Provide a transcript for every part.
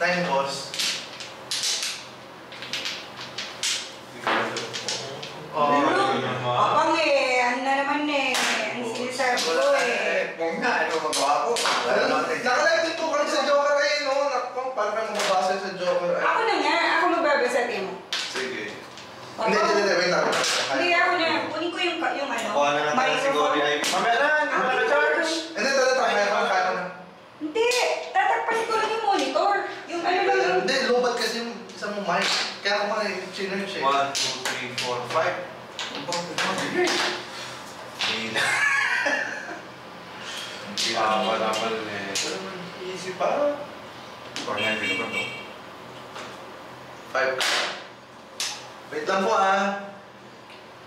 Nine balls. Oh, Abang eh, ano na naman eh. Ang siniserve ko eh. Kung nga, ano magawa ko? Ano, Nakalive din po kami sa Joker Eye, no? Nakpang, para kang mababasa sa Joker Eye. Ako na nga, ako magbabasa mo. Sige. Hindi, hindi, hindi, wait lang. Hindi ako na, kunin ko yung, yung ano, Kuha na lang tayo siguro microphone. ay... Mamaya na, hindi mo na na-charge. Hindi, tala, tala, kaya ko na, kaya ko na. Hindi, tatakpan ko lang yung monitor. Yung ano lang yung... Hindi, lobat kasi yung isang mic. Kaya ako mga chinerch eh. One, two, three, four, five. Hindi na. Ah, wala pa rin eh. Easy pa. Kung nga, hindi ko to. Five. Wait lang po ah.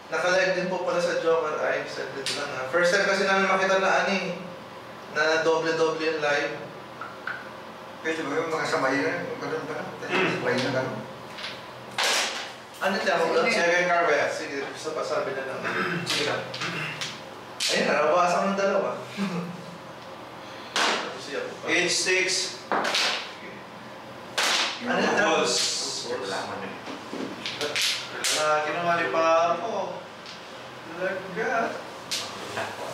Nakalive din po pala sa Joker Eye. Saglit lang ah. First time kasi namin makita na ani. Na doble-doble yung live. Pwede ba yung mga samay na? Ganun ba? Samay na ganun. Ano ako lang? Second car ba? Sige, gusto pa sabi na lang. Sige lang. Ayun, narabasan ng dalawa. Pa. Age 6. Ano yan? Balls. Kailangan yun. Ah, kinumali pa ako. Laga.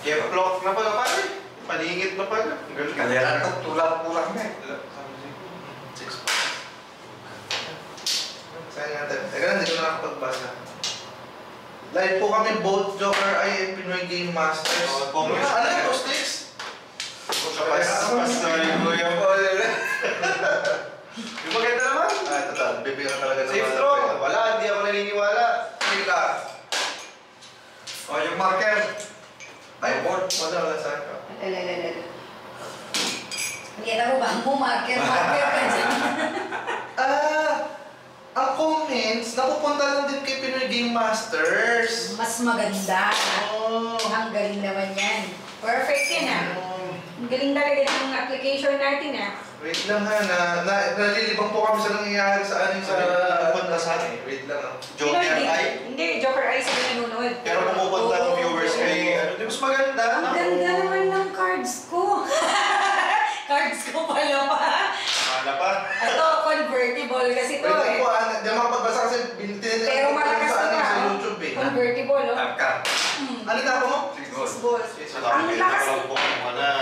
Keplock na pala pare. Paningit na pala. Kalera ko, tulak-tulak na eh. Six points. Sayang natin. Teka lang, hindi ko nakakapagbasa. Live po kami both Joker and Pinoy Game Masters. Oh, bonus. Ano yung two sticks? Kapas, kapas na yung ball. Yung maganda naman. Ah. Bibigyan ka talaga ng Safe throw. Wala, hindi ako naniniwala. Sige ka. O, yung marker. Ay, wala, wala sa akin. Lalalala. Hindi ako ba mo marker, marker ka dyan. Ah, ang comments, napupunta lang din kay Pinoy Game Masters. Mas maganda. Oh. Ang galing naman yan. Perfect yan ah. Oh. Ang galing talaga ng application natin ah. Wait lang ha, na, na, nalilibang po kami sa nangyayari sa ano sa Pupunta sa eh. Wait lang ah. Joker Hindi, Eye. Hindi, Joker Eye sila nanonood. Pero pumupunta ang viewers kay, ano, di mas maganda. Ang ganda naman ng cards ko. cards ko pala pa. Akala pa. Ito, convertible kasi to Wait lang eh. po ah, di makapagbasa kasi binitinan Pero malakas sa, ano, na sa ah. YouTube eh. Convertible oh. Tangka. Hmm. Ano na mo? Six balls. Sa Ang na lakas.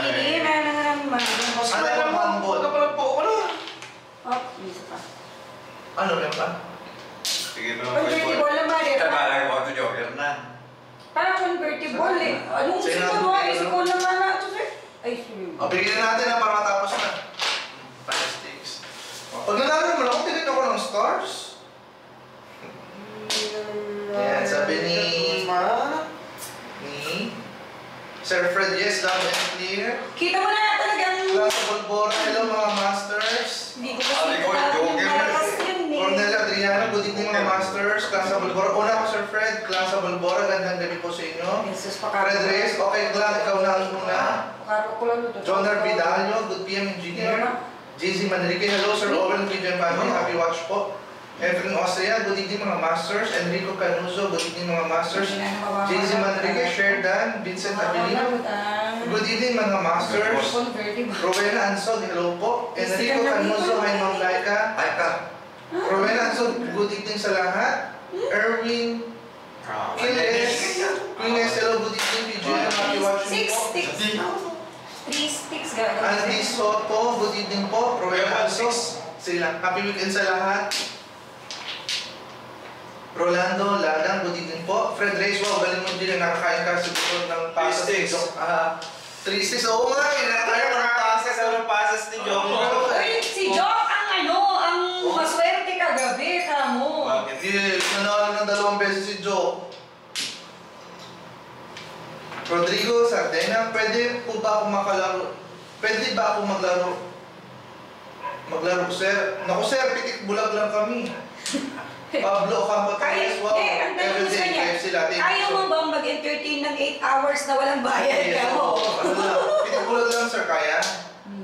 Hindi na na naman. Ano Ano yung naman? Ano pala po na? Oh, isa pa. Ano yan pa? Sige na lang. Convertible naman eh. Tagalog ko to Joker na. Parang convertible eh. Anong na, sige na. Isip ko lang nga na ito sir. Ay, sige. O, bigyan na natin na para matapos na. Sticks. Pag nanalo mo ako, tignan ako ng stars. Yan, sabi ni... Ni... Sir Fred, yes, loud and clear. Kita mo na talagang... Plaza Balbora, hello mga masters. Hindi ko kasi malakas yun eh. Cornel Adriano, good evening mga masters. Plaza Balbora, una ko Sir Fred. Plaza Balbora, gandang gabi po sa inyo. Jesus, pakaro. Fred Reyes, okay, glad ikaw na ang una. Pakaro ko. John Arvidalio, good PM engineer. JZ Manrique, hello Sir Owen Pigeon Family, happy watch po. Efren Austria, good evening mga masters. Enrico Canuso, good evening mga masters. JZ Manrique, Sherdan, Vincent Abilino. Good evening mga masters. Rowena Ansog, hello po. Enrico Canuso, hi Ma'am Laika. Ay ka. Rowena Ansog, good evening sa lahat. Erwin Quiles, Quiles, hello, good evening. PJ, happy watching po. sticks. Three sticks gagawin. Andy Soto, good evening po. Rowena Ansog, sila. Happy weekend sa lahat. Rolando Ladang, good evening po. Fred Reyes, wow, galing mo din na nakakain ka siguro ng pasas. Three sticks. Ah, three sticks. Oo nga, eh, nakakain ka ng pasas. Sa pasas ni. Uy, si Jock ang ano, ang maswerte kagabi ka mo. Bakit? Hindi, nanalo ng dalawang beses si Rodrigo Sardena, pwede po ba ako makalaro? Pwede ba ako maglaro? Maglaro, sir? Naku, sir, pitik bulag lang kami. Pablo Campo Kaya, Torres, wow. eh, ang tanong sa kanya, latte. ayaw mo bang mag-entertain ng 8 hours na walang bayad Yes, ka mo? Ano lang, pitik bulag lang, sir, kaya?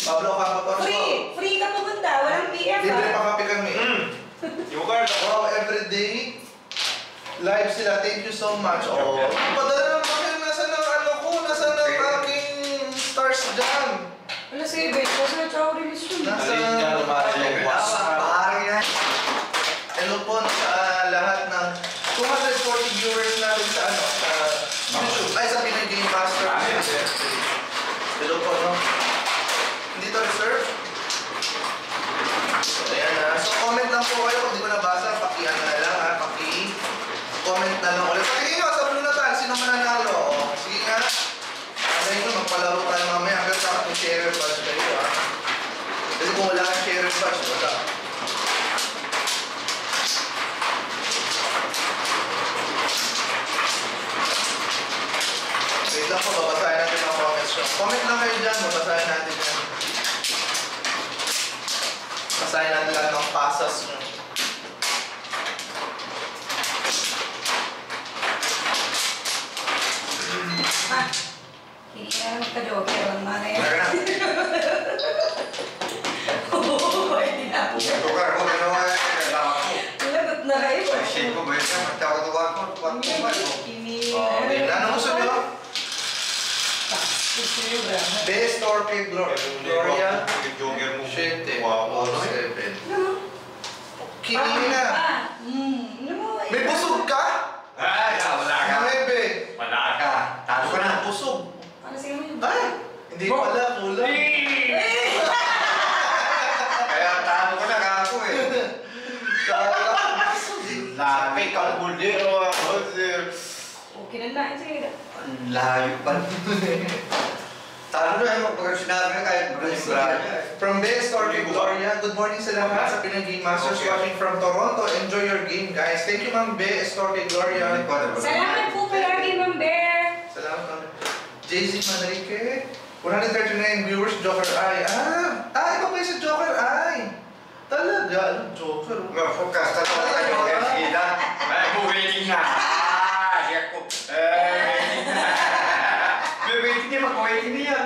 Pablo Campo Torres, wow. Free! Free ka pumunta, walang PM Libre ha? pa kape kami. Hmm. Yung card. Wow, everyday. Live sila. Thank you so much. Oh. Padala naman kami. Stars dyan. Wala si Ibet, kasi na chow release yun. Nasa... Pahari na. Hello po sa lahat ng 240 viewers natin sa ano sa YouTube. Ay, sa Pinoy Game Master. Ah, yes, yes. Hello po, no? Hindi to reserve. So, ayan na. So, comment lang po kayo kung di ko nabasa. Paki-ano na lang, ha? Paki-comment na lang ulit. Patingin nyo, sa Blue Natal, sino mananalo? O, sige nga. Ano yun, magpalaro tayo mamaya. Pero sa ating share badge kayo, ha? Kasi kung wala kang share badge, wala. Wait lang po, babasahin natin ang comments nyo. Comment lang kayo dyan, babasahin natin yan. Basahin natin lahat ng pasas nyo. Ha? Hindi na naman ka-joker, ang mga yan. Ka. Oo, hindi na. Tukar ko ginawa yan. Lagot na kayo. Ay, shake ko ba yun? Magtawag-tawag ko. Tuwag ko ba yun? Oh, okay. Ano gusto nyo? Best Glo- Gloria. Mo. 7 Wow. o 7. Kinina. Ah, mm, ano mo? May busog ka? Ay, ah, wala ka. Bebe. Wala ka. Talo ka na. Busog. Ano sa'yo yun? Ay! Hindi pala, kulang. Kaya talo ka na kako eh. Lapi ka buldero ako, sir. Okay na sige. Ang layo pa. Talo na yung pag sinabi na kahit branya. From Best Orchid Gloria, good morning sa lahat sa Game Masters Okay. watching from Toronto. Enjoy your game, guys. Thank you, Ma'am Best Orchid Gloria. Salamat po palagi, Ma'am Bear. Salamat, Ma'am. JC Manrique. 139 viewers, Joker Eye. Ah! Ah, iba pa yung sa Joker Eye. Talaga, ano, Joker. Mag-focus. Talo ka na yung Elfida. May waiting na. Ah, siya ko. Eh, waiting na. May waiting niya. Mag-waiting na yan.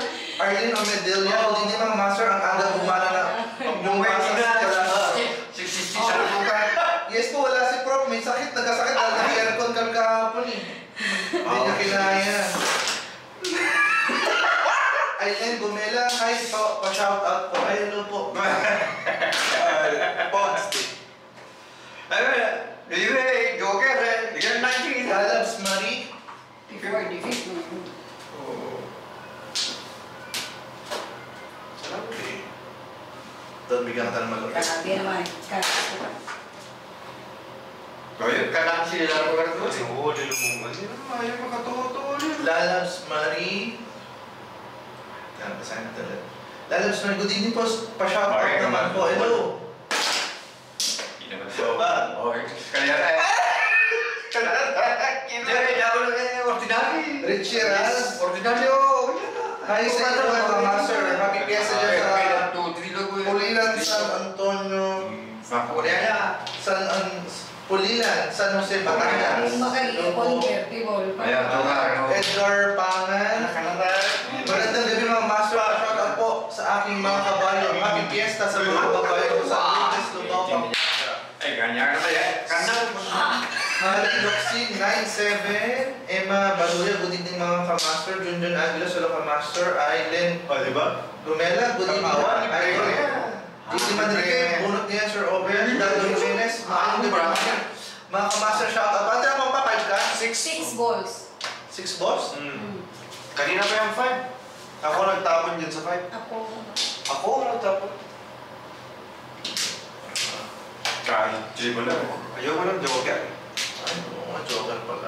Arlene Omedelia, oh. hindi mga master ang aga gumana na. 60 sa lugar. Yes po, wala si Prof. May sakit, nagkasakit dahil nag-aircon kami kahapon eh. Hindi niya kinaya. Aileen Gumela, hi, pa, pa-shout out po. Ay, hello po. Pods. Ay, anyway, Doon bigyan ka ng malaki. Grabe naman. Grabe. Kaya ka lang sila ko ka doon. Kasi lumungan. Hindi naman ayaw makatuto. Lalabs Marie. Yan, basahin natin ulit. Lalabs Marie, good evening po. Pa-shout out naman po. Hello. Hindi naman siya ba? Okay, kaya eh. Kaya eh, ordinary. Richie Raz. Ordinary oh. Hi sa inyo mga master. Happy fiesta dyan sa Pulilan, San Antonio, San An Pulilan, San Jose, Batangas. Yung makaliya, convertible. Edgar Pangan. Magandang gabi mga master. Shout out po sa aking mga kabayo. Happy fiesta sa mga kabayo ko sa Lunes, Lubao. Eh, ganyan na yan. Kanal. Harry Roxin, 97. Emma Baluya, good evening mga kamaster. Junjun Aguila, solo kamaster. Aileen O, di ba? Gumela, good evening. Aileen. Gigi Madrigue, bunot niya, Sir Oben. Dado Jimenez, maayong gabi mga mga kamaster. Shout out. Pati ako pa 5 ka? Six balls. 6 boss? Mm. Kanina pa yung 5. Ako nagtapon dyan sa 5. Ako. Ako nagtapon. Kahit dribble lang. Ayaw ko ng joker. Ay, oo nga, joker pala.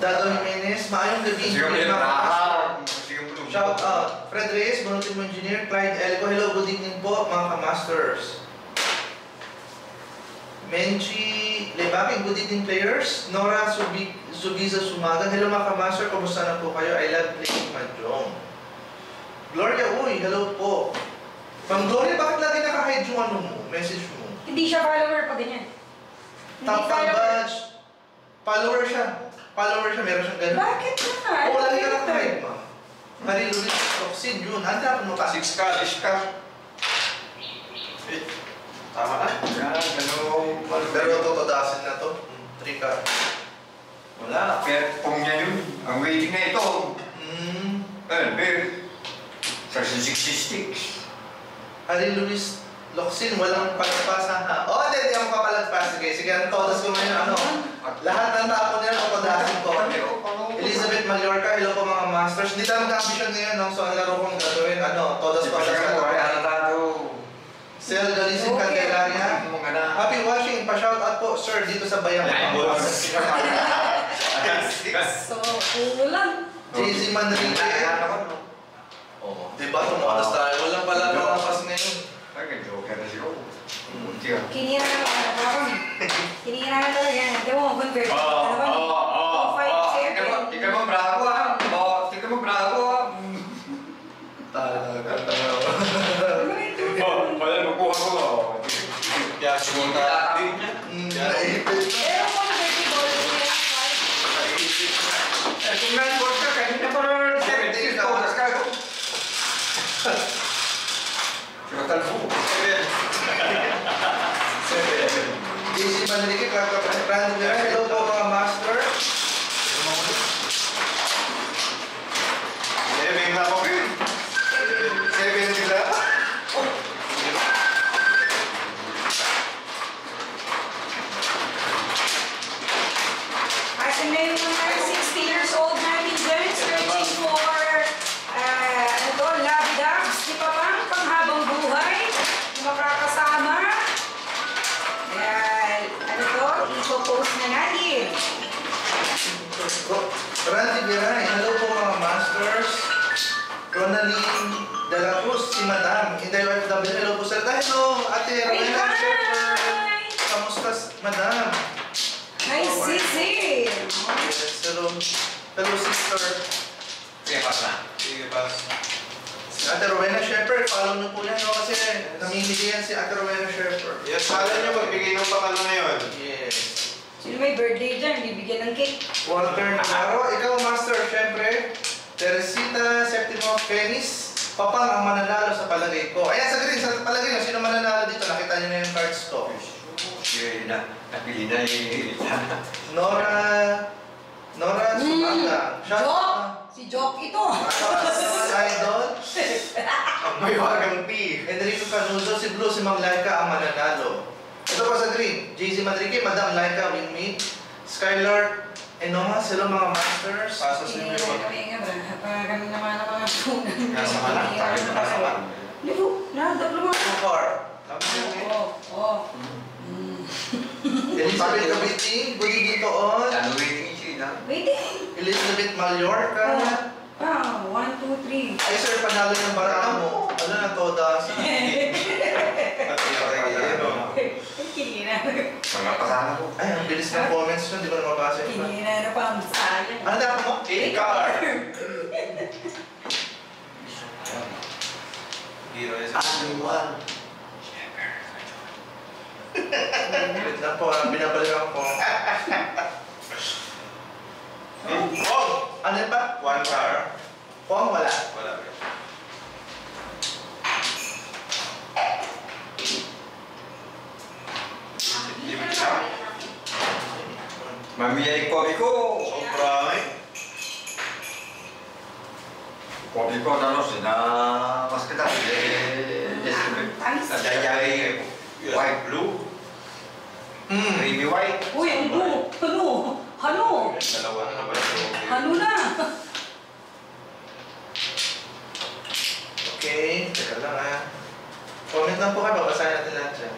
Dado Jimenez, maayong gabi. Shout out. Fred Reyes, Bonotim Engineer, Clyde Elco. Hello, good evening po mga kamasters. Menchi Lebaki, good evening players. Nora Subi, Subiza Sumaga. Hello mga kamaster, kumusta na po kayo? I love playing Mahjong. Gloria, uy, hello po. Ma'am Gloria, bakit lagi naka-hide yung ano mo? Message mo? Hindi siya follower pa ganyan. Top follower. badge. Follower siya. Follower siya, meron siyang ganun. Bakit na? Oo, lagi ka naka-hide, ma'am. Marie Luis Roxin, yun. Handa mo pa. 6 ka, 6 ka. Eh, tama na. Yan, ano, Pero totodasin na to. 3 ka. Wala, kaya kung niya yun. Ang waiting na ito. Mm. Eh, pero, sa 66. Hari Luis Loxin, walang palagpasan ha. Oh, hindi, hindi ako papalagpas. Sige, sige, ang todas ko ngayon, ano? Lahat ng tao nila, totodasin ko. Elizabeth Mallorca, hello po mga masters. Hindi tayo mag-ambition ngayon, no? So, ang laro kong gagawin, ano? Todas pa Sel Galisin Candelaria. Happy watching, pa-shout out po, sir, dito sa Bayang. So, ulan. JZ Manrique. Oh, di ba tumakas tayo? Walang pala nakapas ngayon. Kinira na ako. Kinira na talaga yan. Di mo, convert. Oo, Ano ba? oo, oo, Oh, five, oo. seven. Tingnan mo, tingnan mo, bravo ah. Oo, tingnan mo, bravo ah. Talaga. Ano ba ito? Oh, wala makuha ko. oh. Kaya siguro na. Itatapon niya. Mm, naipit. Pero convertible. yes, five. Eh, kung nine-board ka, kanina pa rin. Seventeen, oras ka. Surutan mo. JC Manrique, Kaka Randy namimili yan si Ate Rowena Schaefer. Yes, pala niyo magbigay ng pakalo ngayon. Yes. Sino may birthday dyan? Bibigyan ng cake. Walter Navarro, ikaw master, syempre. Teresita Septimo Fenis, papang ang mananalo sa palagay ko. Ayan, sa green, sa palagay nyo, sino mananalo dito? Nakita niyo na yung cards ko. Sige, na, napili na eh. Nora, Nora. Shout Joke! out. Si Joke ito. Idol. Ang may wagang P. Enrico Canuso, si Blue, si Mang Laika ang mananalo. Ito pa sa green, JC Madrigue, Madam Laika Winmeet, Skylar Enoma, sila mga masters. Pasas Hindi niyo nga yun. kami nga? Parang naman ang mga punan. Nasa malang, tayo na nasa malang. Hindi po, nadap naman. Too far. Sabi niyo, Oo, oo. Elizabeth Cabiting, good evening to all. Ano waiting siya na? Waiting. Elizabeth Mallorca. Ah, one, two, three. Ay sir, panalo ng baraan mo. Ano na todas? At yung ano. Kinina. Mga pasana ko. Ay, ang bilis ng comments nyo, di ko na mabasa yun. Kinina na pa ang sayang. Ano dapat mo? Car. Hero is Ano Wait lang po, ah, binabalikan Oh! Ano yun pa? One car. Pong, wala. Wala. Limit siya. Mamiyay kopi ko. Sobrang eh. Kopi ko na no, sina mas kita. Eh, Anis. Nadayay white blue, Hmm. creamy white. Uy, ano? Ano? Ano? Dalawa na naman na? Okay, teka lang ah. Comment lang po kayo, babasahin natin lahat dyan.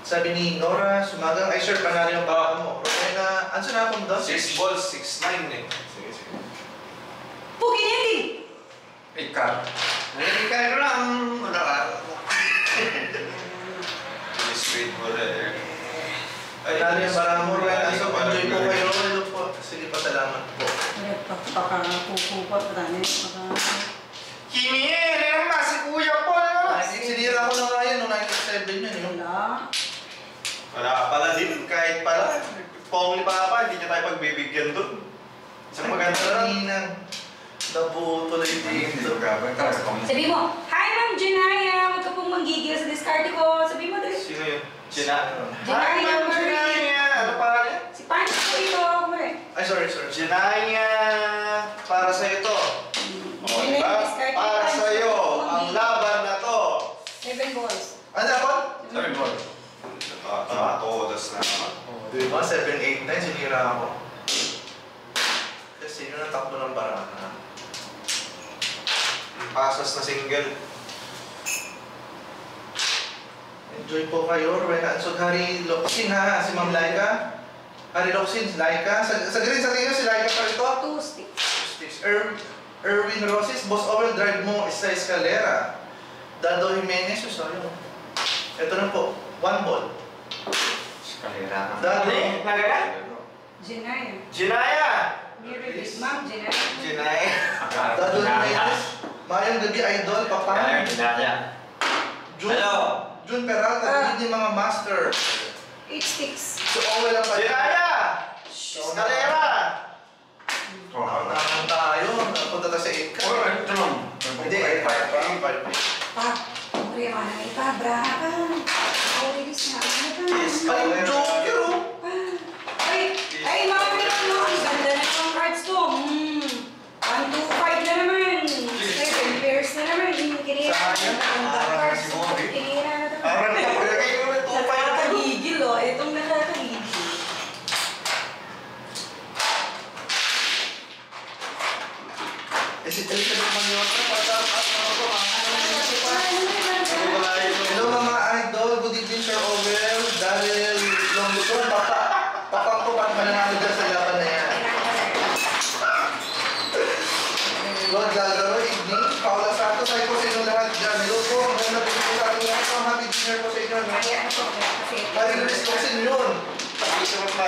Sabi ni Nora, sumagang, ay sir, panalo yung baka mo. Rowena, ano na akong doon? Six balls, six nine eh. Sige, sige. Pukinindi! Ika. Nalagay ka rin lang. Ano ka? Please wait for the... Panalo yung baka mo, Rowena. So, Parang enjoy po kayo. Hello po. Sige pa, salamat po. Na rin. Baka... Kimi, ano naman si Kuya Paul? Ay, sinira ko na nga yun, noong 97 yun. Yung Wala. Wala pala din, kahit pala. Pong ni Papa, hindi niya tayo pagbibigyan doon. Isang maganda lang. Kaninang nabutuloy dito. Sabi mo, Hi Ma'am Janaya! Huwag ka pong manggigil sa diskarte ko. Sabi mo, dali. Sino yun? Janaya Hi, Ma'am. Janaya! Ano pa rin? Si Pancho po ito. Ay, sorry, sorry. Janaya! Para sa ito. O, diba? Para sa iyo, ang laban na to. Seven balls. Ano dapat? Sabi mo. Ah, todas na naman. Di ba? 7, 8, 9, sinira ako. Kasi yun ang takbo ng barana. Pasas na single. Enjoy po kayo, Rowena. So, Hari Loksin ha, si Ma'am Laika. Hari Loksin, Laika. Sa, sa green, sa tingin si Laika pa ito. Two sticks. Sticks. Er, Erwin Roses, Boss Owen, drive mo sa escalera. Dado Jimenez, so sayang. Ito na po, one ball. Eskalera. Dado. Janaya. Janaya! Mary, Ma'am Janaya. Janaya! Dado Jimenez. Mayang gabi, idol, Kaya papa. yung ginaya. June, Hello. June Peralta, Ah. hindi mga master. Eight sticks. So, Owen ang pala. Janaya! Escalera! Oh, Naman tayo, napunta tayo sa 8 ka. Oh, ito lang. Hindi, 8 pa. Pa, kumari ka na ita, brava. Ako release na. Ano? Ay, Joker, oh. Pa. Ay, ay, mga pinano, ang ganda na yung cards to. Hmm. One, two, five na naman. Seven pairs na naman. Kinira. Sayang. Ang Parang cards. si Mori. Kinira na naman. Parang napagagay ko na ito. Nakakahigil, oh. Itong nakakahigil. Eh, si Elizabeth Manyota, patap at mga po, ah. Hello mga idol, good evening Sir Owen, Daryl Longluton, papa, papang ko pag mananalo dyan sa laban na yan. Lord Gagaro, evening, Paula Santos, ay po sa inyo lahat dyan. Hello po, maganda po po sa ating lahat. So, happy dinner po sa inyo. no? Maring Luis Toxin yun. Tapos naman tayo. Hindi naman ito kung ano. Ako na. Basta lang ako tayo. Lagi naman. Cash ko lang. Pero nakang para sa body.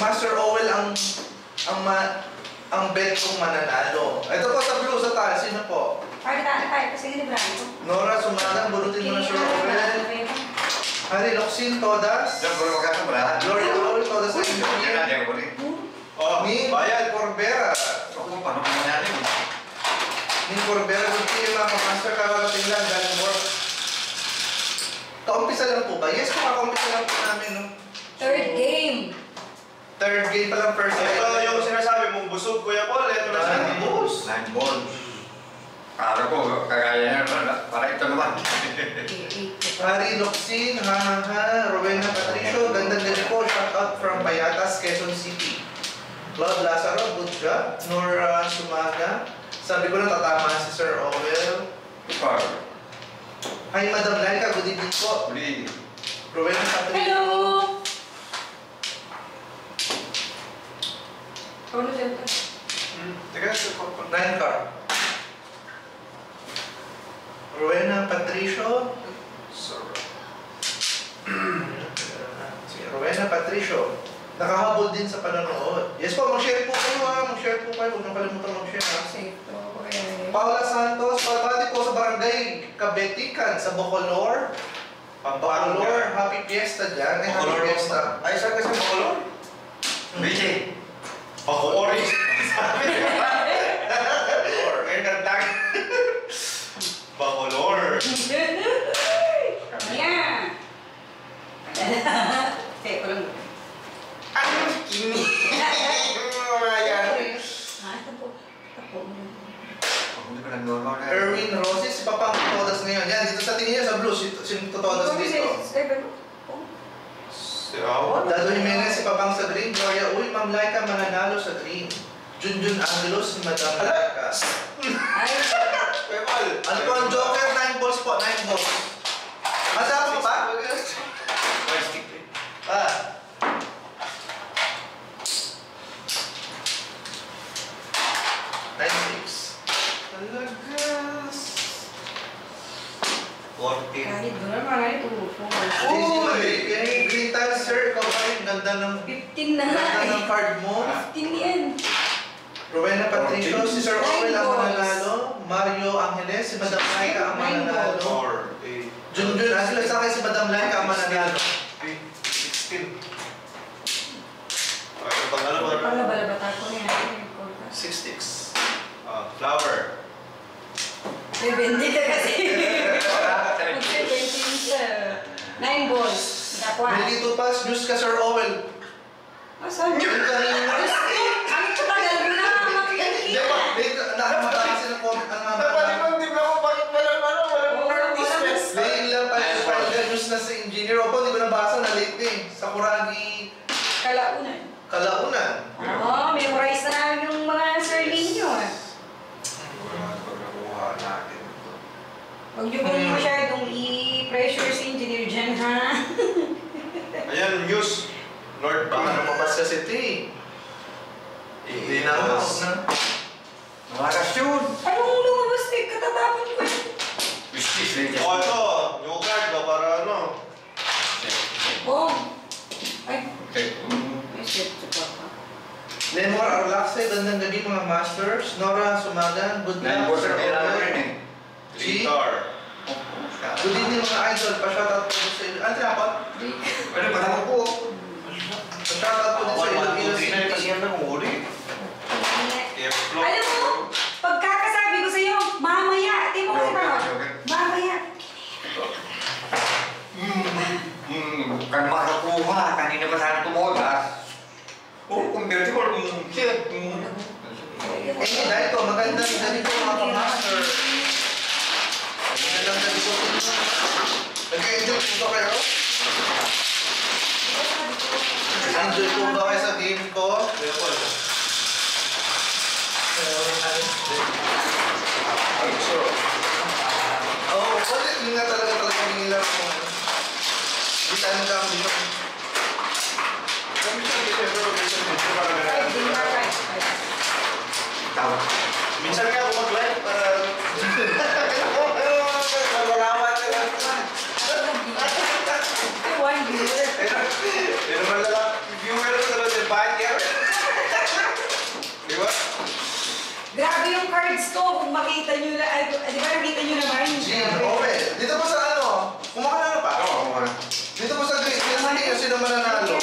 Master Owel ang ang ma, ang bet kong mananalo. Ito po sa blue, sa taas, sino po? Pwede tayo tayo kasi hindi branco. Nora Sumalang, bunutin mo na Sir Owel. Hari Loxin, Todas. Diyan, puro magkakabra. Gloria Owel, Todas sa inyo. Yan na, diyan ko rin. Oh, Mi, bayad. Corbera. Ako, paano ko manalo? Ning Corbera, good PM mga kamaster, kakarating lang, galing work. Kaumpisa lang po ba? Yes, kakaumpisa lang po namin, no? Third game. Third game pa lang, first Ito game. yung sinasabi mong busog, Kuya Paul. Ito na Nine sa balls. Nine balls. Kala ko, kagaya niya, para ito naman. Harry Locsin, ha ha ha, Rowena Patricio, gandang gabi po, shout out from Payatas, Quezon City. Claude Lazaro, good job. Nora Sumaga, sabi ko na tatama si Sir Owel. Ipag. Hi Madam Laika, good evening po. Uli. Rowena Patricio. Hello! Ano dyan to? Hmm, Teka, sa. Nine car. Rowena Patricio. Sorry. Si Rowena Patricio. Nakahabol din sa panonood. Yes po, mag-share po kayo ha. Mag-share po kayo. Huwag nang kalimutan mag-share ha. Safe. Okay. Paula Santos, pabati po sa barangay Kabetikan sa Bocolor. Bacolor, happy fiesta dyan. Eh, happy Bacolor. fiesta. Ay, saan kasi Bacolor? Bici. Bacolor. Sabi niya. Eh, nagdag. Bacolor. Yeah! Teka lang. Ano ini? Mga yan. Ah. Erwin Roses, si Papang Totodas ngayon. Yan, dito sa tingin niya sa blues, si, si Totodas dito. Si Awan. Dado Jimenez, si Papang sa green. Gloria, uy, Ma'am Laika mananalo sa green. Junjun Angelos, si Madam Laika. Ay, Paul. Ano po ang Joker? 9 balls po, 9 balls. Masama ba? Ah. Nine six. Talagas. 14. kahit doon naman ay tupo. JC Manrique, green tile sir, ikaw pa rin. Ganda ng, 15 na nga ganda ng card mo. 15 yan. Rowena Patricio, si Sir Owel ang mananalo. Mario Angeles, si Madam Laika ang mananalo. 4, 8, Junjun Angelos, sa akin si Madam Laika ang mananalo. 16. Okay, pag ano ba? Pala balabata ko na yan. Six sticks. Ah, flower. Bebente ka kasi. Mag-17 siya. Nine balls. Ready to pass, news ka Sir Owel. Asan? Yung kanina. Ang tagal mo na Hindi pa, makikita. wait, nakamata kasi ng comment ang mga Napalimang din ako, bakit wala wala Oo, wala business. Late lang final news na si Engineer Opo, hindi ko nabasa na late eh. Sa Kuragi, Kalaunan. Kalaunan. Oo, memorize na namin yung mga surname nyo. ah. Wala pag nakuha natin. Huwag nyo kong masyadong i-pressure si engineer dyan, ha? Ayan, news. Lord, Baka baka lumabas ito eh. Hindi na ako na. Malakas yun. Anong lumabas, Tek? Katatapon ko. eh. Bistis. eh. O ito, new card ba para ano? Oh. Ay, Okay. may shit sa papa. Lemor Arlaxe, gandang gabi mga masters. Nora Sumagan, good luck balls Sir na kailangan Good evening mga idol, pa-shoutout po sa iyo. Ano tinapot? Ano ba naman po? Pa-shoutout po din sa Iloilo City. na huli. F-flow. Alam mo, pagkakasabi ko sa'yo, mamaya. Tingnan mo kasi parang, mamaya. Hmm, kan makakuha. Kanina pa sana tumudas. Oh, convertible. Hmm, shit. Hmm. Eh, dahil ko, magandang gabi po mga master. Magandang gabi po. Nag-enjoy po ba kayo? Po sa game ko? Kuya Paul. Ay, sure. Oo, ulit yun nga talaga talaga nila nagkakam dito. Kami siya, December, December, nga ako mag-live para... Malalaman na lang. One viewer. Pero malala, viewer ko talaga sa bahay Di ba? Grabe yung cards ko. Kung makita nyo na, ay, di ba nakita nyo naman? Jim, okay. Dito po sa ano, kumakala na pa? Oo, wala. Dito po sa green, sinasabi ko sino mananalo.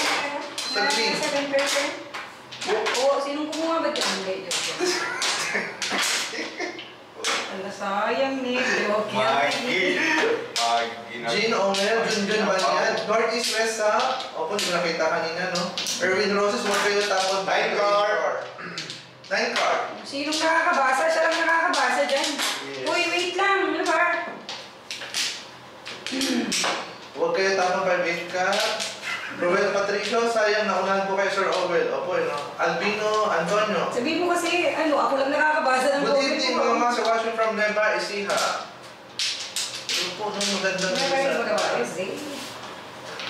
Sa green. 7%? Oo, sinong kumuha ba dyan? Hindi, joke lang. sayang ni Okay. Magi. Magi na. Jean Omer, Junjun Banyan, Northeast West sa, opo, hindi mo nakita kanina, no? Erwin Roses, huwag kayo tapon. Nine car. Nine car. Sinong nakakabasa? Siya lang nakakabasa dyan. Yes. Uy, wait lang. Ano ba? Huwag kayo tapon by eight ka. Ruel Patricio, sayang naunahan po kay Sir Owel. Opo, no? Albino Antonio. Sabihin mo kasi, ano, ako lang nakakabasa ng Good comment evening, mo. mga master watching from Neva, Isiha. Ito po, nung magandang Ano ba yung magawa? Yes, eh.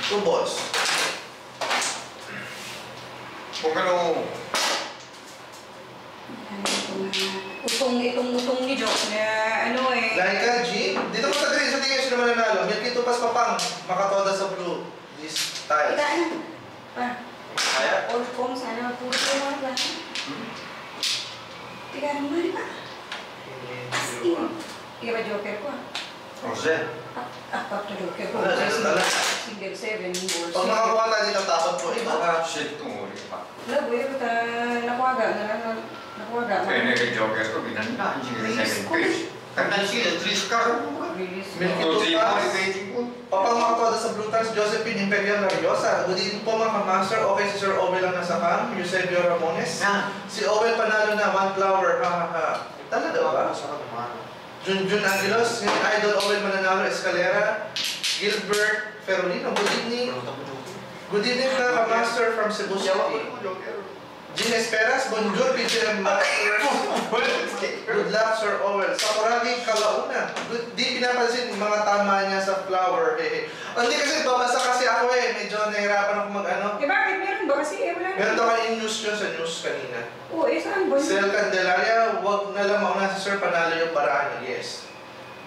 Two boss. Kung ano, Utong itong utong ni Jock na ano eh. Laika G, dito ko sa green, sa tingin sino mananalo. Milky Tupas Papang, makatoda sa blue. This style. Kita na. Pa. Kaya? All form sana puro ko mga ba? Tiga naman pa. As in. Tiga ba joker ko ah? Jose. Ah, ah, pap na joker ko. Wala, wala, wala. Single seven, or Pag makakuha tayo dito, tapos po ito. Ah, shit, tumuli pa. Labo yun, ta nakuwaga na lang, nakuwaga. Kaya nag-joker ko, binanda. Sige, second page. Kantan sila, tris ko. Papang makatoda sa blue Josephine Imperial Lariosa. Good evening po mga master. Okay si Sir Owel lang nasa cam. Eusebio Ramones. Na. Si Owel panalo na, one flower. Ha ha ha. Talaga ba? Junjun Angelos, si Idol Owen Mananalo Escalera, Gilbert Ferolino, good evening. Good evening mga master from Cebu City. Jean Esperas, bonjour Masters. Good luck Sir Owen. Sakuragi Kalauna. Good, di pinapansin mga tama niya sa flower. Hehe. Oh, Hindi kasi babasa kasi ako eh. Medyo nahirapan ako mag ano. Eh bakit meron ba? Kasi eh, wala Meron daw kayo news yun sa news kanina. Oo, eh saan ba? Sel Candelaria, wag na lang mauna si Sir Panalo yung paraan. Yes.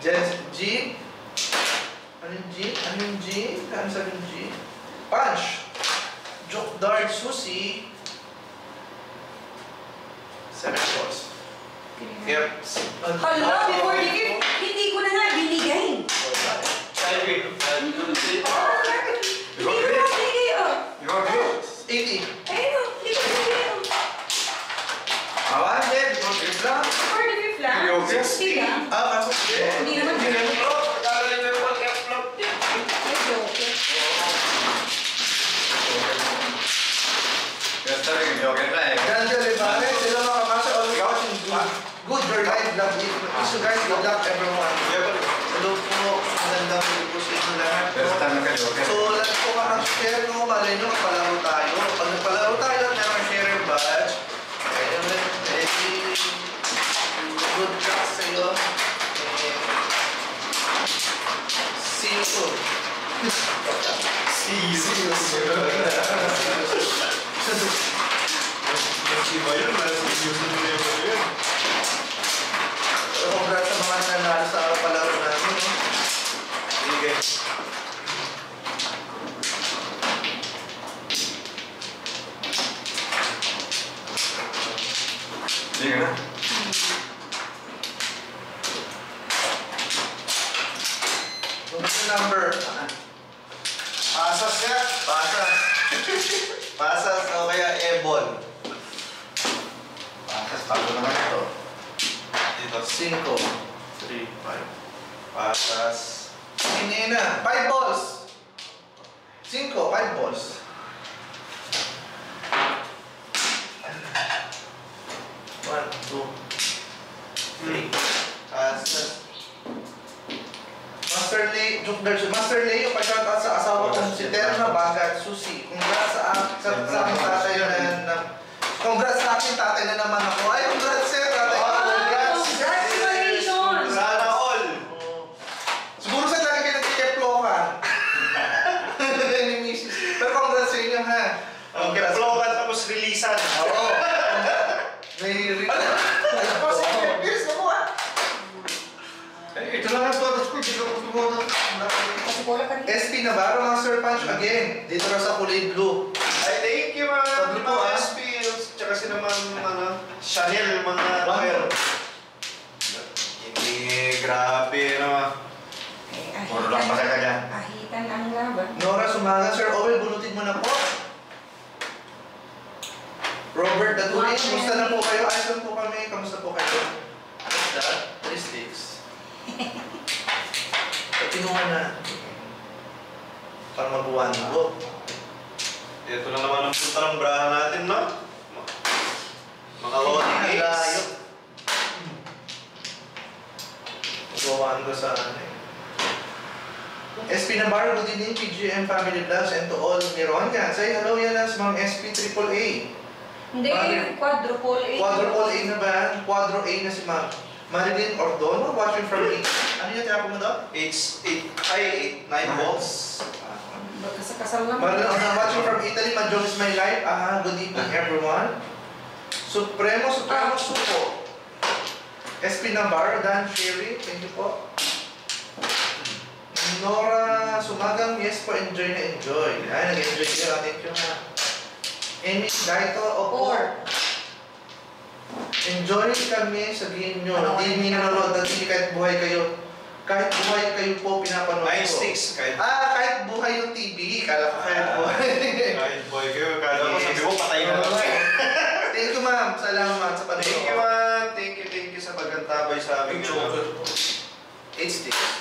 Jens G. Ano yung G? Ano yung G? Ano sabi yung G? Punch. Joke Dart Susi. Seven balls. Yep. Hala, before the gift, hindi ko na nga binigay. Sabi, Oo, bakit? Hindi ko na binigay, oh. Your view. 80. Ayun, oh, hindi ko na binigay, oh. Awan, Deb. Your trip lang. Before the gift lang. Yung gift? Sixty lang. Ah, ako. Hindi naman binigay. Iya, Ay, joke. Kaya talaga, joker na eh. Ganda Rivares, hello mga kamasa. Always watching good. Good, your live vlog. So guys, good luck everyone. Hello po. Magandang gabi po sa inyo lahat. Joker. So, lahat po ka mag-share no, malay nyo, palaro tayo. Pag nagpalaro tayo, meron share badge. Ayun, ready. Good luck sa iyo. Eh, See you soon. See you. Iba yun, nasa usual level yun. Congrats sa mga ko sa ano eh. SP Navarro, good evening, PGM Family Plus, and to all meron yan. Say hello yan as Ma'am SP Triple A. Hindi, Bakit? quadruple A. Quadruple A na ba? Quadro A na si Ma'am. Marilyn Ordono, watching from me. Ano yung tiyako mo daw? 8, 8, ay, 8, 9 volts. Magkasakasal naman. Marilyn Ordono, watching from Italy. My joke is my life. Ah, good evening everyone. Supremo, Supremo, Supo. SP Navarro, Dan Sherry, thank you po. Nora Sumagang, yes po, enjoy na enjoy. Ay, nag-enjoy kayo. Thank you ha. Amy Daito, opo. Enjoy kami, sabihin nyo. Ano Hindi kayo? mi nanonood ng TV kahit buhay kayo. Kahit buhay kayo po, pinapanood 9 ko. sticks, kahit Ah, kahit buhay yung TV. Kala ko kahit buhay. kahit boy kayo, kahit ako sabi mo, patay na lang. Thank you ma'am. Salamat sa panonood. Thank you, man. Thank you, thank you sa pagkantabay sa aming ano. Eight sticks.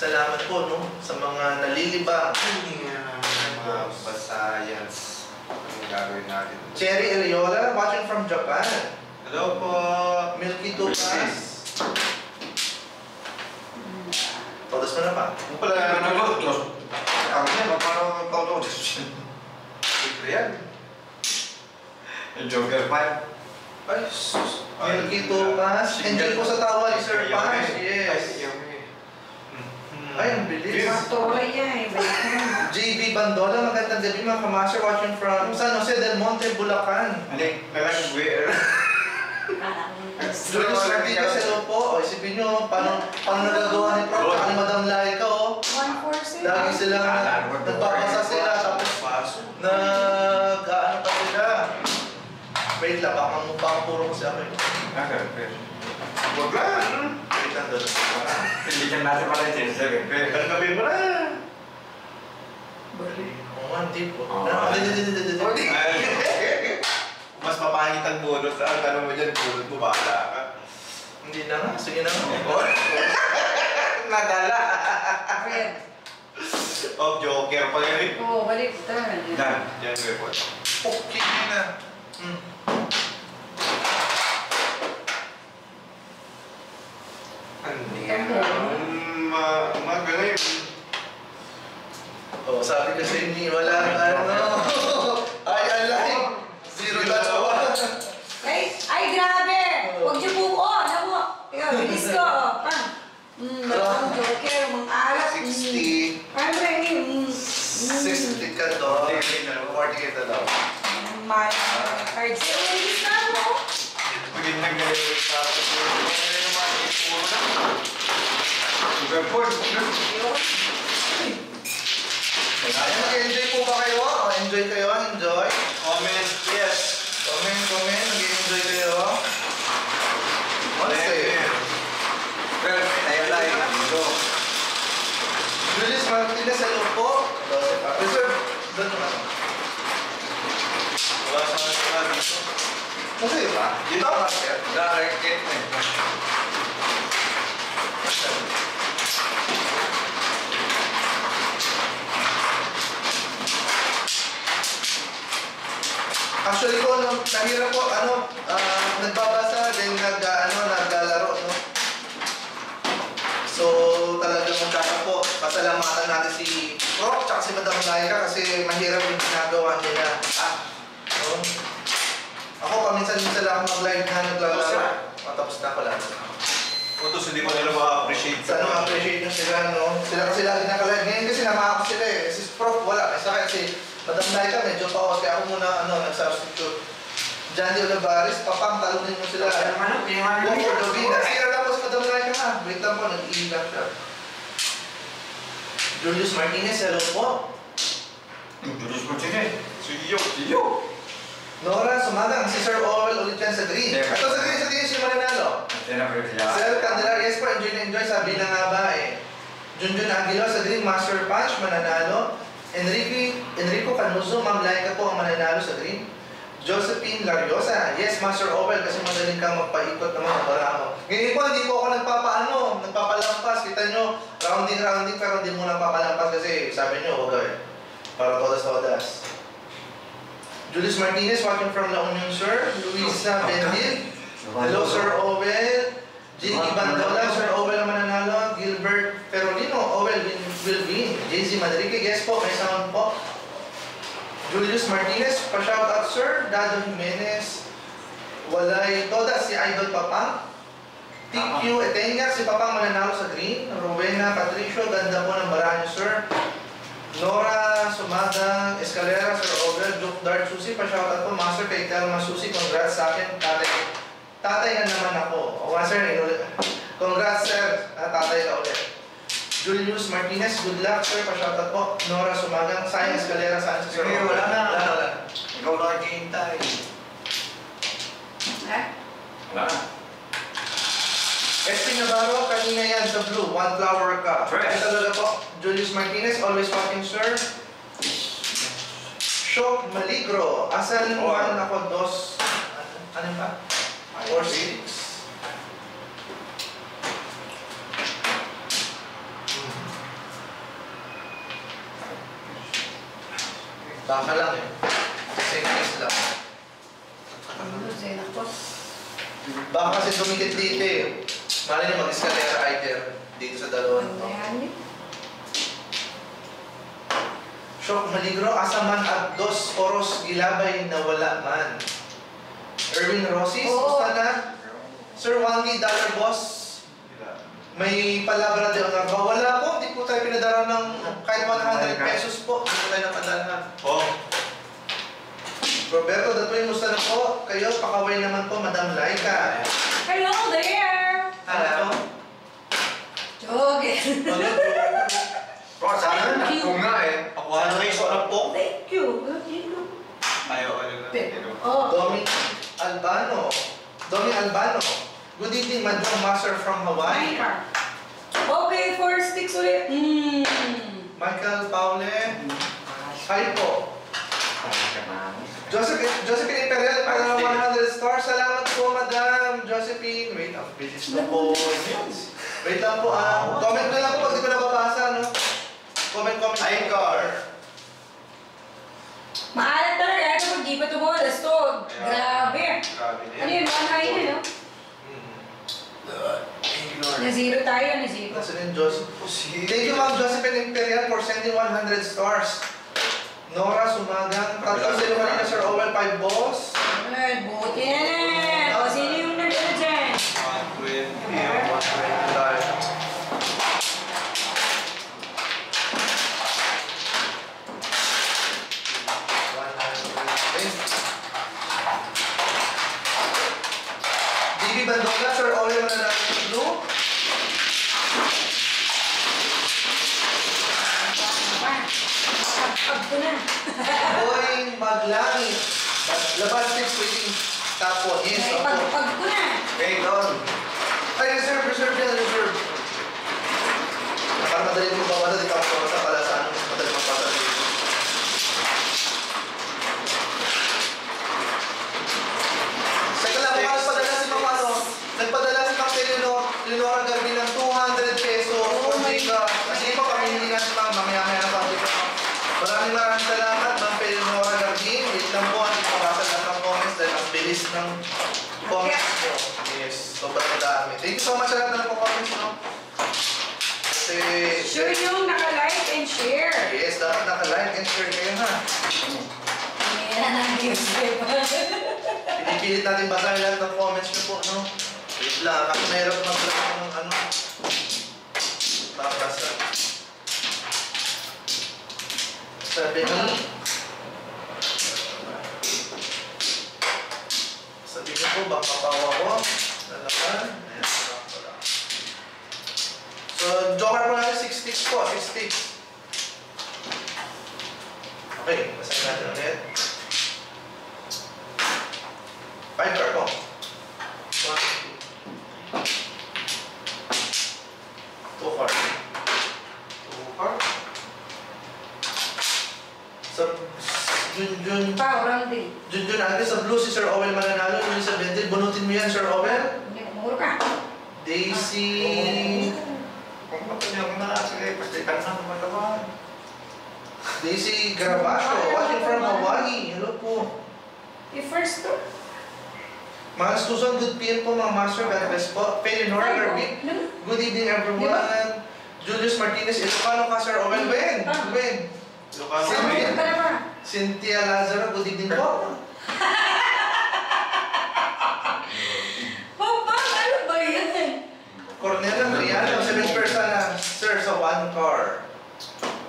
Salamat po no sa mga nalilibang. Mga basayans. Anong gagawin natin? Cherry Eliola, watching from Japan. Hello po. Milky Dupas. Todos mo na pa. Kung pala, ano ba? Dos. Ako na, paano pa ito? Libre yan. Joker pa. Ay, sus. Milky Dupas. Enjoy po sa tawa ni Sir Paz. Yes. Ay, ang bilis. Magtuloy yan eh. JB Bandola, magandang gabi mga kamaster watching from San Jose del Monte, Bulacan. Alin, nalang where? Julius Rodriguez, hello po. O, isipin nyo, paano, paano nagagawa ni Prof. Ni Madam Laika, o. One four six. Lagi silang Ah, nagbabasa sila, tapos Paso. nag, ano pa sila. Wait lang, baka mukha puro kasi ako. eh. Huwag lang. Wait lang doon. Hindi ka natin pala yung sinasabi. Tanggapin mo na. Oo nga, hindi po. Oo. Ah, di- di- di- di- di- di- Ay. Mas mapangit ang bunot. Ang tanong mo dyan, bunot mo, bahala ka. Hindi na nga, sige na nga. Nadala. Red. Oh, joker pa yun eh. Oo, balik. Turn. Dan. Yan, report. Okay na. Hmm. Hindi yan. Ma, magaling. Oh, sabi ko sa inyo, wala ano. Ay, alay. Zero na sawa. Ay, ay, grabe! Huwag niyo po alam mo. Ikaw, bilis ko. Mm, ang joker, mga alat. 60. Ano ba yun? Mm, mm. 60 ka to. 40 ka daw. My cards. Eh, bilis na mo. Sa akin. Ano naman, puro na. Joker po. Ay, Mag-enjoy po ba kayo? Oh, enjoy kayo, enjoy. Comment, yes. Comment, comment, nag-enjoy kayo. Thank Honestly. you. Well, tayo tayo. Ito. Julius Martinez, hello po. Reserve. Doon naman. Wala sa akin na dito. Kasi ba? Dito ako sir. Direct hit eh. Actually po, no, nahirap po, ano, ah, nagbabasa, then nag, ah, ano, naglalaro, no? So, talagang magkaka po, pasalamatan natin si Prof, tsaka si Madam Laika kasi mahirap yung ginagawa nila. Ah, no? Ako, paminsan-minsan lang mag-live na naglalaro. Oh, tapos na pala. Utos, hindi mo nila ma-appreciate. Sana ma-appreciate nyo sila, no? Sila kasi lagi nakalive. Ngayon kasi namaka sila eh. Si Prof, wala. Eh, sa akin si Madam Laika, medyo pause. Kaya ako muna, ano, nag-substitute. Johnny Olivares, papang, talunin mo sila. Ano? Pinangalan Go niya. for the win. Nasira lang po si Madam Laika ha. Wait lang po, nag-iilang siya. Julius Martinez, hello po. Julius Martinez. Suyo. Iyo. Nora Sumagang, si Sir Owen ulit yan sa green. Yeah. Ito sa green, sa green, si Marinalo. Ito na pala sila. Sir Candelaria, yes po, enjoy na enjoy, sabi na nga ba eh. Junjun Aguilo sa Green Master Punch, mananalo. Enrique, Enrico Canuso, Ma'am Laika po ang mananalo sa Green. Josephine Lariosa. Yes, Master Owel, kasi madaling kang magpaikot ng mga barako. Ngayon po, hindi po ako nagpapaano, nagpapalampas. Kita nyo, rounding, rounding, pero hindi mo nagpapalampas kasi sabi nyo, huwag eh. Para todas, todas. Julius Martinez, watching from La Union, sir. Luisa Bendil. Hello, Sir Owel. Jiggy Bandola, Sir Owel ang mananalo. Gilbert will, will win. JZ Madrigue, yes po, may sound po. Julius Martinez, pa-shout out, Sir. Dado Jimenez. Walay Toda, si Idol Papang. TQ Etenya, si Papang mananalo sa green. Rowena Patricio, ganda po ng baranyo, Sir. Nora Sumagang Escalera, Sir Owel. Joke Dart Susi, pa-shout out po, Master kay Telma Susi. Congrats sa akin, tatay. Tatay na naman ako. O nga, Sir, inulit. Congrats, Sir. Ah, tatay ka ulit. Julius Martinez, good luck, Sir. Pa-shout out po. Nora Sumagang, Sayang Escalera, si Sir Owel? wala na. Wala, wala. Ikaw na naghihintay. Ha? Wala na. SP Navarro, kanina yan sa blue. One flower ka. Fresh. Ay, talaga po. Julius Martinez, always watching, Sir. Shock Maligro. Asan Or. one ako dos? Ano, ba? Or six. Baka lang eh. Same case lang. Ano? Baka kasi dumikit dito eh. Mali niyo mag-escalera item dito sa dalawang to. Shock Maligro, asaman at dos oros gilabay na wala man. Erwin Rossi, Oo. kumusta na? Sir Wangi Dollar Boss, may palabra din ang ba? Wala po, hindi po tayo pinadala ng kahit 100 pesos po. Hindi po tayo napadala. Oh, Roberto Datuy, musta na po? Kayo, pakaway naman po, Madam Laika. Hello there! Ano? Joge. Ano? Bro, sana na. Kung nga eh. pakuha na kayo sa anak po. Thank you. Ayaw, ano na. Ano. Oh. Domi Albano. Domi Albano. Good evening, Madam Master from Hawaii. Okay, four sticks ulit. Mmm. Michael Paule. Hi po. Josephine, Josephine Imperial, para 100 stars. Salamat po, Madam Josephine. Wait, ang bilis na po. Wait lang po, ah. Comment na lang po pag di ko nababasa, no? Comment, comment. Icar. Maalat talaga. Ito pag di pa tumulas to. Grabe. Grabe na Ano yun? High yun, no? Hmm. Na zero tayo, na zero. Nasa rin, Joseph. Thank you, Ma'am Josephine Imperial, for sending 100 stars. Nora Sumagang. Tatlo sa iyo kanina, Sir Owel, 5 boss. Alright, buti na na. O, sino yung nandito dyan? 120. DB Bandola, Sir Owel, mananalo ng blue. Pag ko na. Boy Maglangit. Labas six waiting top one. Yes, Ay, opo. pag, pag ko na. Okay, Don. Ay, reserve, reserve yan, reserve. Para madali mo ba madali ka ako sa pala sa ano, mas madali magpasa dito. Teka lang, Six. nagpadala si Ma'am ano, nagpadala si Ma'am Leonor, Leonora Garbi ng 200 pesos for Oh my Jika. Kasi pa kami hindi natin Ma'am, mamaya-maya na sabi ko. Maraming maraming salamat, Ma'am Leonora Garbi. Wait lang po, hindi ko basa lang ng comments dahil ang bilis ng comments mo. Yes, sobrang dami. Thank you so much sa lahat ng comments mo. Kasi, Sure yung naka-like and share. yes, dapat naka-like and share kayo ha. Ayan ang gift Pinipilit natin basahin lahat ng comments niyo po, no? Wait lang, ako mahirap mag-vlog ng ano. Babasa. Sabi ni... Sabi niyo po, baka pawa ko. Lalaman. Ayan, wala, wala. So, joker po natin 6 sticks po, 6 sticks. Okay, basahin natin ulit. Five card po. One, two. Two card. So, Junjun, Pa, rounding. Junjun Ate sa blue, si Sir Owen mananalo. Luis Abendil, bunutin mo yan, Sir Owen. Hindi ka. Daisy, Kung ba't niya ako na sige, pasti ka na naman naman. Daisy Gravasio, watching from Hawaii. Hello po. Yung first to. Mga Susan, good PM po mga master. God bless po. Felinor Garvin, good evening everyone. Julius Martinez, Ilocano ka, Sir Owen. Wen, Wen. Ilocano na ba? Cynthia Lazaro, good evening po. Papa, ano ba yan? Cornelia Triano, seven person na, sir, sa one car.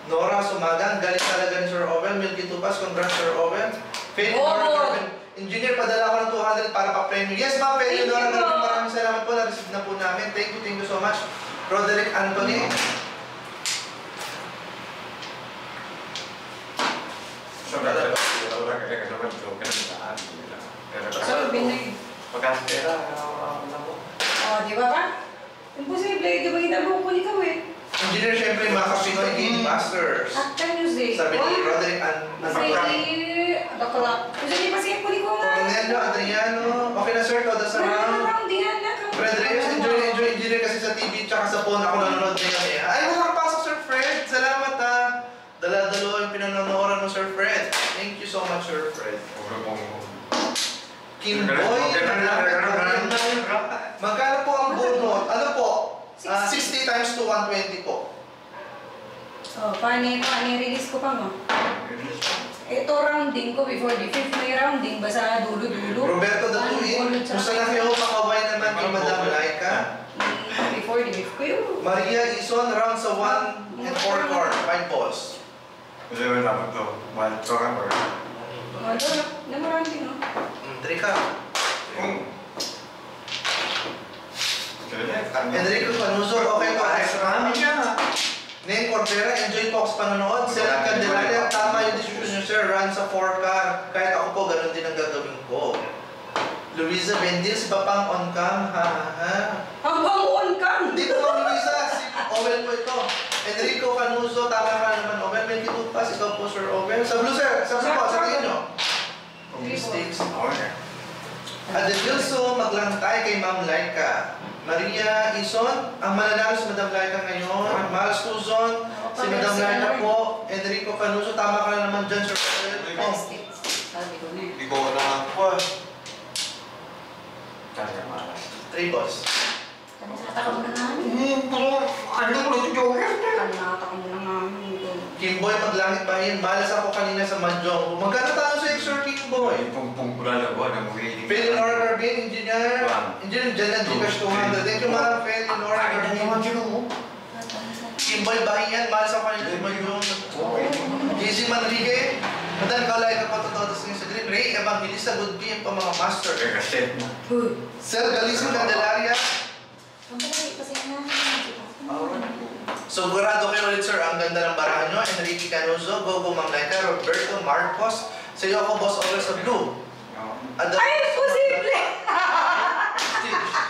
Nora Sumagan, galing talaga ni Sir Owen. Milky Tupas, congrats Sir Owen. Faith Oo. Nora Garvin, Engineer, padala ko ng 200 para pa-premium. Yes, ma'am, Faith Nora maraming salamat po. Na-receive na po namin. Thank you, thank you so much. Roderick Anthony. So, dada, ito lang kaya ka naman, so, ganun saan. Binay? Pagkastera, ano mo? Oh, di ba ba? Imposible, di ba mo kung ikaw eh? Engineer, syempre, mga Kapinoy Game Masters. Music. Sabi ni Roderick An Kasi, Anthony. ano ka lang? Kasi di pa siya nga. Cornelio Adriano. Okay na, sir. Todo sa Round yan na. Fred Reyes, enjoy, enjoy, engineer kasi sa TV tsaka sa phone ako nanonood ngayon eh. Ay, wala kang pasok, Sir Fred. Salamat ah. Dala-dalo Sir Fred. Thank you so much, Sir Fred. Puro mong... Kim Boy, magkano po ang bunot? Ano po? Ah, 60 times to 120 po. Oh, paano paano release ko pa mo? Ito rounding ko before the fifth may rounding ba sa dulo-dulo? Roberto Datuin, gusto na kayo makaway naman kay Madam Laika. Before the fifth ko yun. Maria Ison, round sa 1 and 4 card, 5 balls. Kasi wala naman to. Mahal to ka ba? Ano, no? Na rounding, no? Mm. Kung... Enrico Panuso, okay po. Marami siya. Name Cordera, enjoy ako sa panonood. Sir Candelaria, tama yung decision niyo sir, run sa 4 car. Kahit ako po, ganun din ang gagawin ko. Luisa Bendil, si Papang on cam, ha ha ha. Hanggang on ka! Hindi si Owen po ito. Enrico Canuso, tama ka naman Owen. May kitupas, ikaw po Sir Owen. Sa blue sir, sa blue po, sa tingin nyo. Mistakes. Okay. Adelilso, maglantay kay Ma'am Laika. Maria Ison, ang mananalo si Madam Laika ngayon. Miles Tuzon, si Madam Laika po. Enrico Canuso, tama ka na naman dyan, Sir Owen. Hindi ko na po. Kaya malas. three balls. Kanata ka muna namin. Hmm, ano ko ito joker? Ka namin. Kimboy, maglangit ba yun? Malas ako kanina sa Mahjong. Magkano talo sa Sir Kimboy? Yung pong-pong pula na ba? Nang waiting. Felinor Garbin, Engineer. Engineer, dyan na Gcash 200. Thank you, Ma'am Felinor Garbin. Kimboy, bahiyan. Malas ako kanina sa Mahjong. JC Manrique, Madam Kalay, kapatotoo sa sa Green Ray, Evangelista, good PM pa mga master. Na. Sir Galicio Candelaria, Nga. Sigurado kayo ulit sir, ang ganda ng barahan nyo. Enrique Canuso, Gogo Manglaika, Roberto Marcos, sa iyo ako boss over sa blue. Ada- Ay, posible!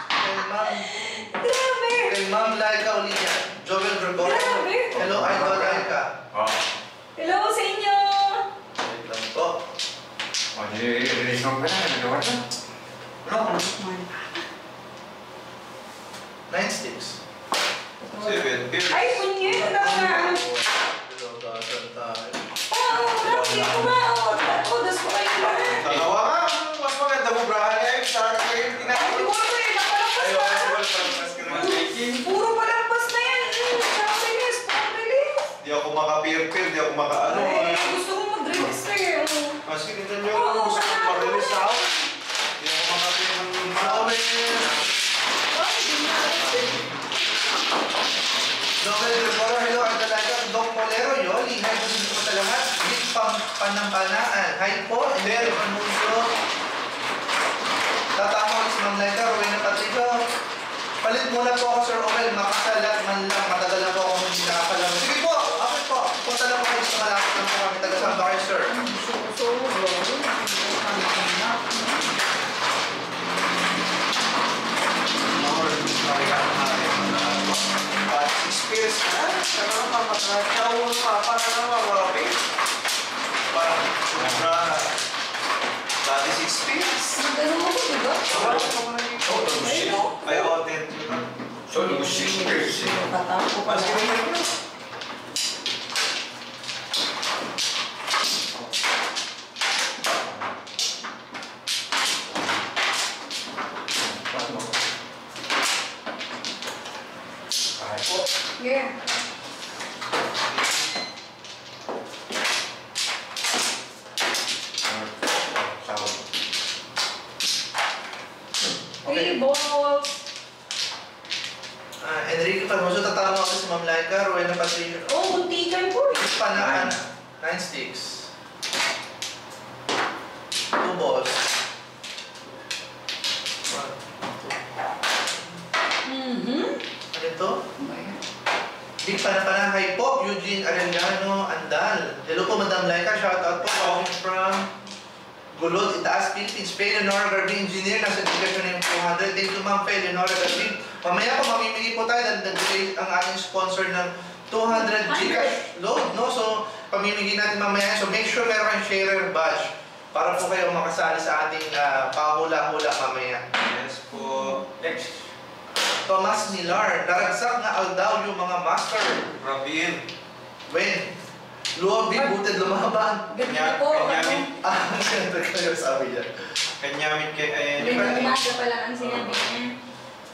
Kay Ma'am, Grabe! kay Ma'am Laika Olivia, Joel Gregorio. Grabe! Hello, Idol Laika. Oh. Hello sa inyo! Wait lang po. Oh, di-release mo pa na. Nagawa na. Ano? Nine sticks. Seven beers. Ay, kunyet! Hi po. Tatama ko si Ma'am Laika, Rowena Patrico. Palit muna po ako, Sir Owen. Makasalat man lang. Matagal na po ako hindi nakapalaman. Sige po, okay po. Punta lang po kayo sa malapit lang po kami. Taga-saan ba kayo, sir? Experience na. Ano naman, matrachaw mo pa. Para naman, marami. nuestra, la DCXP. Pero un momentito. Solo 6 pesos. Solo 6 pesos. Mas que. Two balls. Mhm. Ano ito? Big Panapana, hi po, Eugene Arellano, Andal. Hello po, Madam Laika, shout out po, coming from Gulod, Itaas, Philippines. Faye Leonora Garbi, engineer, nasa education yung 200. Thank you, Ma'am Faye Leonora Garbi. Mamaya po, mamimili po tayo, nag-delay ang ating sponsor ng 200 Gcash load, no? So, pamimigay natin mamaya. So, make sure meron kayong sharer badge para po kayo makasali sa ating uh, pahula-hula mamaya. Yes po. Next. Tomas Milar, naragsak na aldaw yung mga master. Rabin. When? Luwag bibutin lumaban. Ganda po. Kanyamit. Ano? Ah, siyempre kayo sabi niya. Kanyamit kay Ayan. Ganda umaga pa lang ang sinabi niya.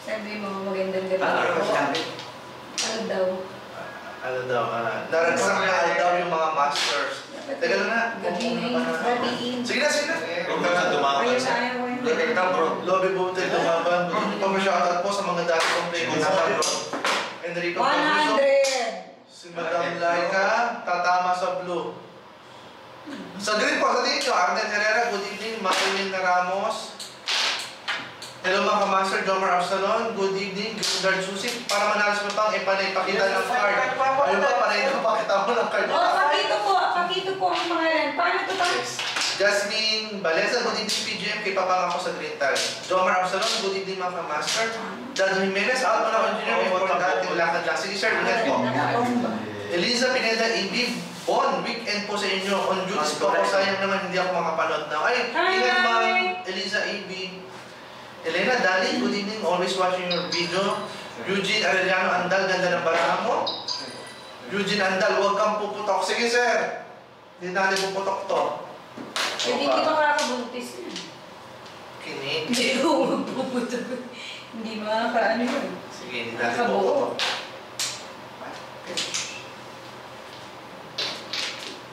Sabi mo, magandang gabi. Ano ka sinabi? Ano daw? Ano daw, ah, naragsak na aldaw yung mga masters. Teka lang na. Sige na, sige na. Huwag ka na ko yun. Look at bro. Lobby butin lumaban. Pa-shoutout po sa mga dati kong play Sige, sa bro. Enrico Caruso. 100! Si Madam Laika, tatama sa blue. Sa green po, sa nyo, Arnel Herrera, good evening. Marilyn Ramos. Hello mga kamaster, Jomar Absalon, good evening. Gilbert Susi, para manalas mo pang ipanay pakita ng card. Ayun pa, panay na pakita mo ng card. Oh, pakito po. Pakito po ang pangalan. Paano pa? Yes. Jasmine Baleza, good evening PGM, kay papang ako sa Green Tag. Jomar Absalon, good evening mga kamaster. Dado Jimenez, out mo na engineer, may important dating lakad lang. Sige sir, ingat po. Eliza Pineda, Ibib, on weekend po sa inyo. On duties po ako, sayang naman hindi ako makapanood na. Ay, ingat ma'am, Eliza Ibib. Elena Dali, good evening, always watching your video. Eugene Arellano Andal, ganda ng baraha mo. Eugene Andal, huwag kang puputok. Sige sir, hindi natin puputok to. Hindi di ba kakabuntis yun? Kinig. Hindi ko magpuputok. Hindi makakaano yun. Sige, hindi natin Kabuo. puputok.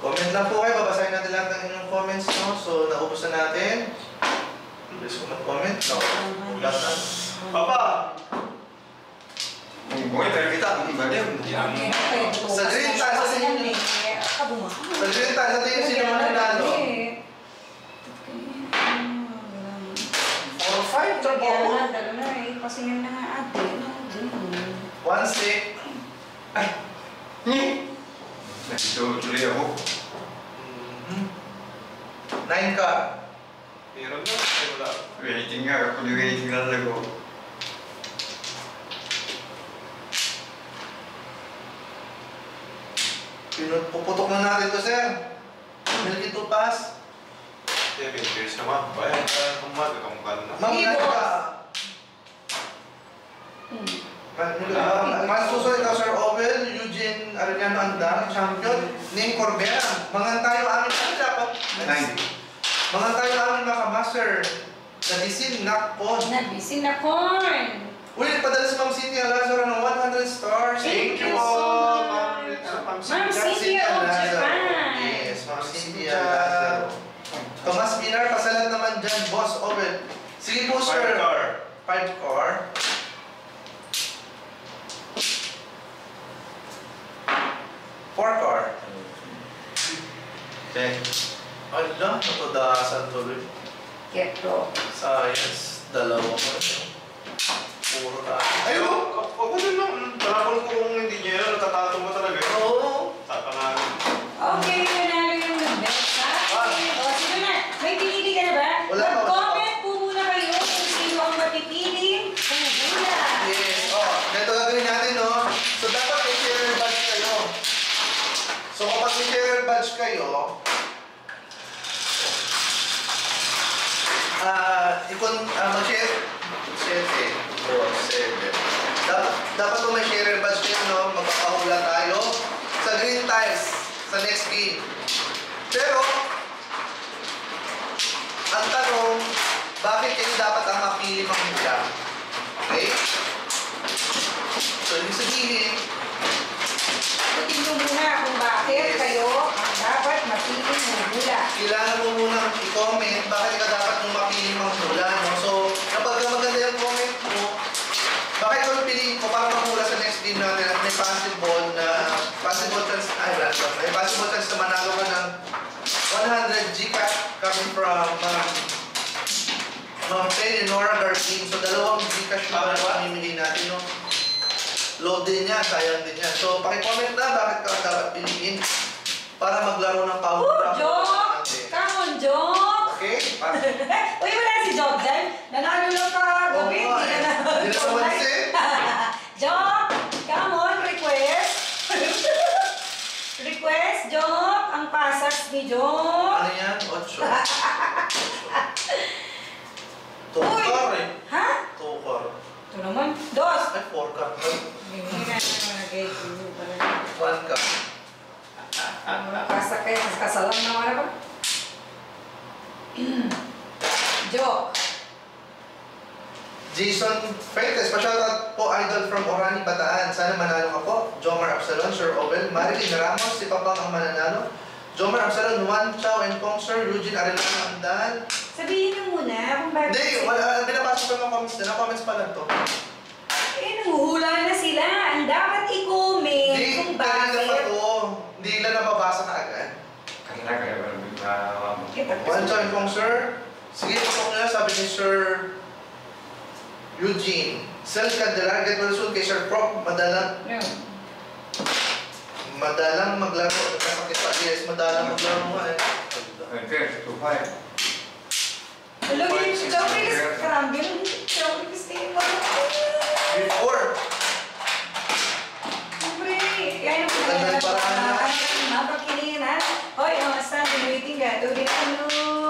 Comment lang po kayo, babasahin natin lahat ng inyong comments, no? So, naubos na natin. Please comment-comment. No. Lahat na. Papa! Tayo kita, hindi ba din? Sa green tayo sa inyo. Green tayo sa tingin sino man nanalo. 4 5 turbo. Pasingan na nga ate. One stick. Ni! Nandito tuloy ako. Nine ka. Meron na. Ay, wala. Waiting nga di waiting lang ako. Pinuputok na natin to, sir. Milky to pass. Seven years naman. Bayan ka kumaga kamukha na. Nine ka. Man susunod ikaw, Sir Owen, Eugene Arellano Andar, champion, Ning Corbera. Mga tayo amin, ano dapat? Mga tayo amin mga kamaster. Nadisin, nakpon. Nabisin na corn. Uy, padala si Ma'am Lazaro ng 100 stars. Thank you po, so Ma'am much. Ma'am Ma'am Cynthia of Japan. Yes, Ma'am Cynthia Lazaro. Tomas Pinar, pasalan naman dyan, Boss Owen. Sige po, Fire sir. car. Five car. Four car. Okay. Ala, natadasan tuloy. Keto. Science, dalawa ko. 7, 4, 7. Dapat, dapat kung may share badge kayo, no, magpapahula tayo sa green tiles sa next game. Pero, ang tanong, bakit kayo dapat ang mapili manghula? Okay? So, ibig sabihin, Sagutin nyo muna kung bakit kayo ang dapat mapiling hula. kailangan mo munang i-comment bakit ka dapat mong mapili manghula, no? So, kapag maganda yung comment mo, bakit ko piliin ko para manghula sa next game natin at may possible na possible chance, ay, wala siya. may possible chance na manalo ka ng 100 Gcash coming from um, Ma'am Penny Nora Garcin. So, dalawang Gcash na Ah, uh, pamimili natin, no? Load din yan, sayang din yan. So, pakicomment na bakit ka dapat piliin para maglaro ng power Oh, trap Jok! Come on, Jok! Okay? Uy, wala si Jok dyan. Nanalo lang ka gabi, hindi eh. ka na. Hindi na umalis eh. Jok! Come on, request! request, Jok! Ni Jok! Ano yan? Ocho. Tukar eh. Ha? Tukar. Ito naman. Dos! Ay, four ka. Hindi na naman pala. One ka. Kasakay, kasalang naman ako. Jok! Jason Freites, pa-shoutout po idol from Orani, Bataan. Sana manalo ka po. Jomar Absalon, Sir Obel, Marilyn Ramos, si Papang ang mananalo. Jomar Absalon, Juan Chow and Kong Sir, Eugene Arellano Amdan. Sabihin niyo muna kung bakit... Hindi, wala, binabasa ko ng comments na. Comments pa lang to. Eh, nanguhula na sila. Ang dapat i-comment Hindi, kung kanina pa bakit. to. Hindi lang nababasa ka agad. Kanina kaya ba nagkakawa mo? One Chow and Kong Sir. Sige, pasok nyo sabi ni Sir Eugene. Sel Candelar, get well soon kay Sir Prop. Madalang, No. madalang maglaro. Pa. Yes, madalang maglaro nga eh. Okay, two five. Hello, guys. Ikaw, please. Karambing. Ikaw, please. Mo. Before. Siyempre, kaya na po. Rin na. Mapagkinin, ha? Hoy, oh, standing waiting ka. Tuloy na ano.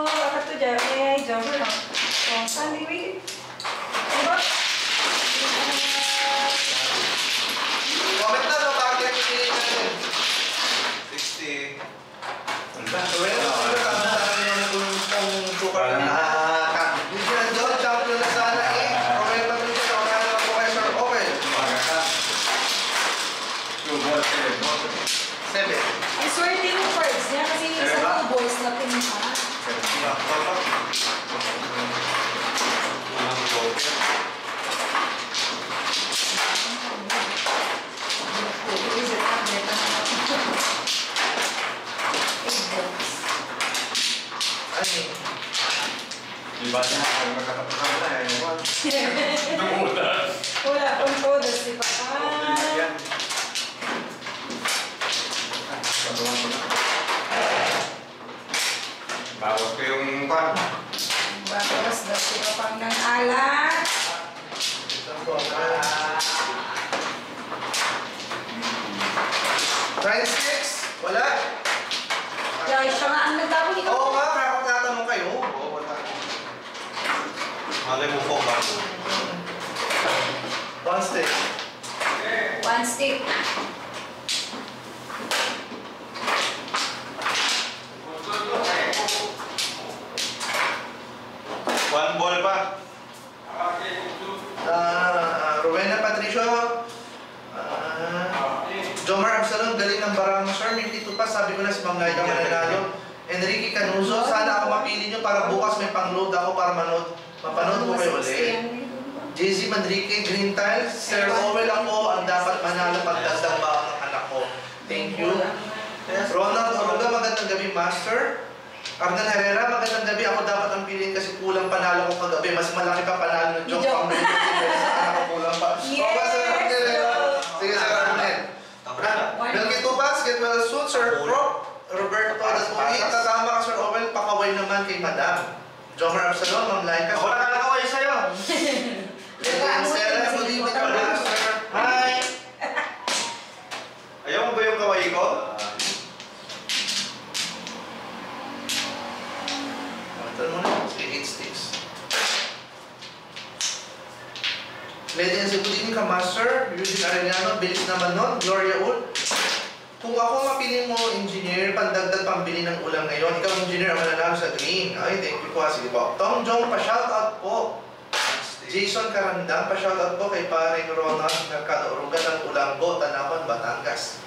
Akat to dyan. Eh, jumper, no? Oh, standing waiting. Yeah. Perdona, Sige po. Tom Jong, pa-shoutout po. Jason Karandang, pa-shoutout po kay paring Ronald Mercado ng Ulambo, Tanawan, Batangas.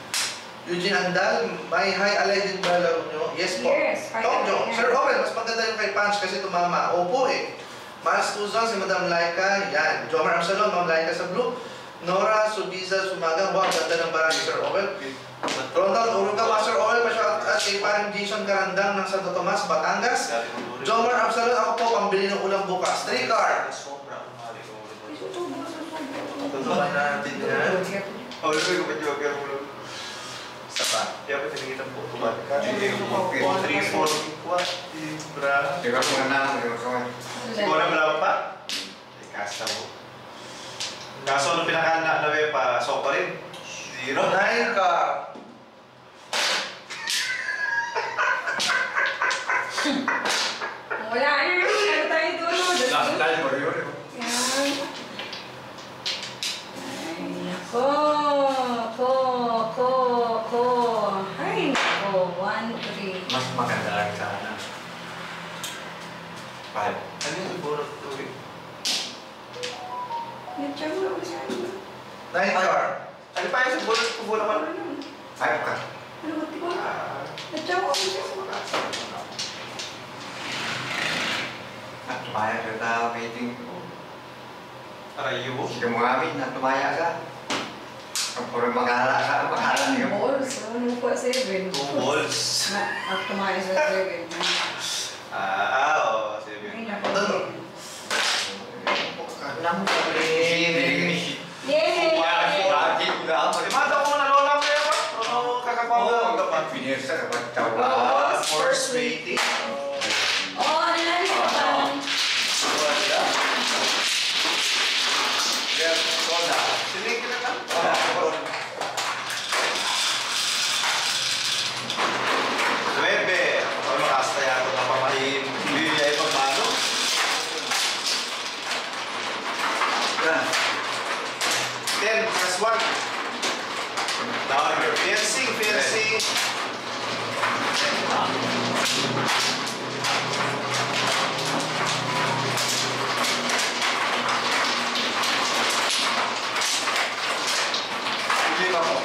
Eugene Andal, may hi alay din ba laro nyo? Yes po. Yes, Tom Jong. Sir Owen, mas maganda yung kay Punch kasi tumama. Opo eh. Miles Tuzon, si Madam Laika, yan. Jomar Absalon, Ma'am Laika sa blue. Nora Subiza Sumagang, wow, ganda ng barangay Sir Owen. Ronald Uruga, Master Owen, pa-shoutout at kay paring Jason Karandang ng Santo Tomas, Batangas. Jomar Absalon, ako po, pambili ng ulam bukas. 3 car. Sobra ang mali ko. Tutukan natin yan. Oh, ko ba joker mo luloy? Isa pa. Kaya pa tinigitan po. Tumat ka. 3, 4, 4, Bra. Teka ko na, teka ko na. Siguro na lang pa? Ikasa mo. Kaso nung pinakana na pa, so pa rin. Zero. 9 car. Wala na. Ano tayo mo yun. Yan. Ay, nako. Ko, ko, ko. Ay, nako. One, three. Mas maganda lang sana. Five. Ano yung siguro eh? Medyo mo siya. 9 car. Ano pa yung siguro ko po naman? Five ka. Ano ba ito? Ah, Medyo mo siya. At tumaya ka na waiting ko. Arayo. Sige mo amin na tumaya ka. Ang puro maghala ka, maghala niyo. Balls. Ano po, seven. Two balls. Na, ako tumayo sa seven. Ah, oo. Sige. Ay, nako. Alam mo rin. Yay! Lagi ko na ako. Mata ko na lola ko yan. Ano kakapaw Oo, ka kapag pinirsa, kapag tawa. Oo. First waiting. Oh, ano na rin ba? Wala. Yes, wala. Sinig ka na lang. Nueve. Ako makasta yata ng pamahin. Hindi niya ibang mano. Ten plus one. Now you're fencing, fencing. Lima mo.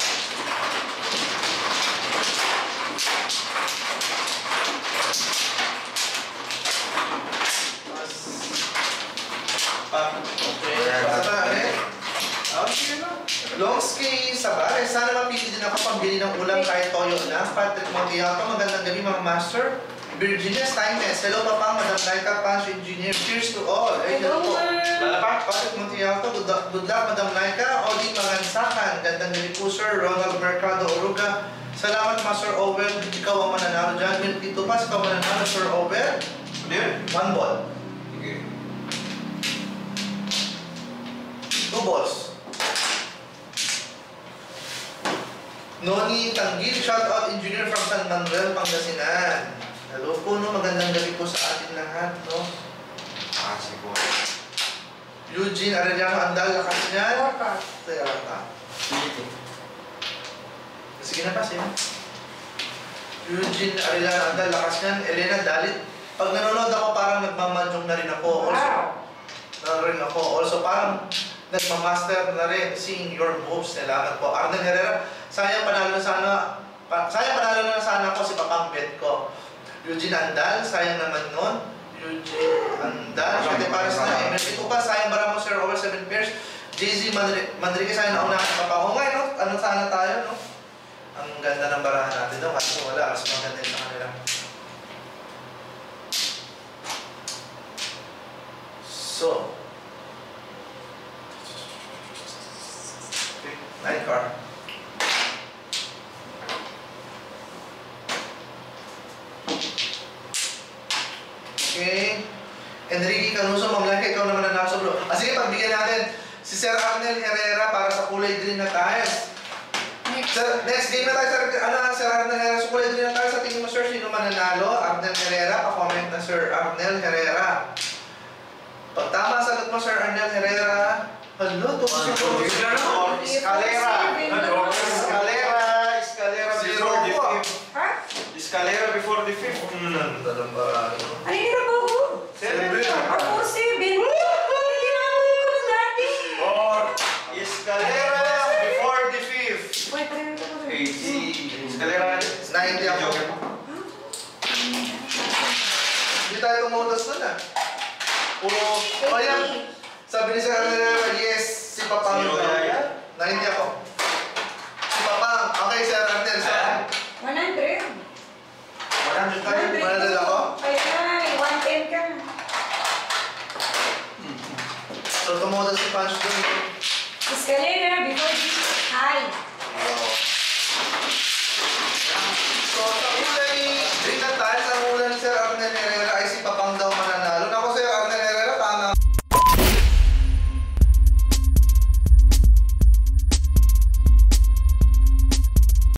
Ah, Okay. Basta pa ulit. ah, sige na. Longski Sabares, sana mapili din ako pambili ng ulam kahit toyo na. Patrick Montiato, magandang gabi mga master. Virginia Steinmetz, hello papang, Madam Laika, Punch Engineer, cheers to all. Ay, Hello, hello po. ma'am. Lalapak, Patrick Montiato, good, good luck Madam Laika, Oli Magansakan, gandang gabi po sir, Ronald Mercado Oruga. Salamat Master Owen, ikaw ang mananalo dyan. Will Tito Paz, ikaw mananalo Sir Owen. Ano yun? One ball. Sige. Two balls. Noni Tanggil, shout out engineer from San Manuel, Pangasinan. Hello po, no? magandang gabi po sa atin lahat. No? Ah, siguro. Eugene Arellano Andal, lakas niyan. Cards. Kaya lang ka. Sige na pa, sige. Eugene Arellano Andal, lakas niyan. Elena Dalit. Pag nanonood ako, parang nagmamadjong na rin ako. Also, Wow. na rin ako. Also, parang nagmamaster na rin seeing your moves. Kailangan po. Arden Herrera, sayang panalo na sana, pa, sayang panalo na sana ako si Papang Bet ko. Eugene Andal, sayang naman nun. Eugene Andal, syete pares na. Emil ito pa, sayang bara mo Sir over 7 pairs. JZ Madri- Madrigal, sayang nauna ka pa. O nga, no? Ano sana tayo, no? Ang ganda ng barahan natin daw kasi wala, mas maganda sa kanila. So, Nine car. Okay. Enrique Canuso, mamlaki, ikaw naman ang nasa bro. Ah, sige, pagbigyan natin si Sir Arnel Herrera para sa kulay green na tiles. Next. Sir, next game na tayo, Sir, ano, Sir Arnel Herrera, sa kulay green na tayo. Sa tingin mo, Sir, sino mananalo? Arnel Herrera, pa-comment na Sir Arnel Herrera. Pag tama ang sagot mo, Sir Arnel Herrera, Hala, to si Or escalera. Escalera, escalera Zero before the fifth. Ha? Escalera before the fifth. Dalang ba? Ano ba ko? Seven. Ako, seven. Hindi na ako ko na dati. Escalera before the fifth. Wait, pare na ito. Escalera. 90 ako. Hindi tayo tumutos nun ah. Puro, kaya, sabi ni Sir Arnel, yes, si Papang. 90 ako. Si Papang. Okay, Sir Arnel. So, 100. 100 tayo. Mananal ako? Ay, ay, 110 ka. So tumutos si Punch dun. Escalera before this high. So, sa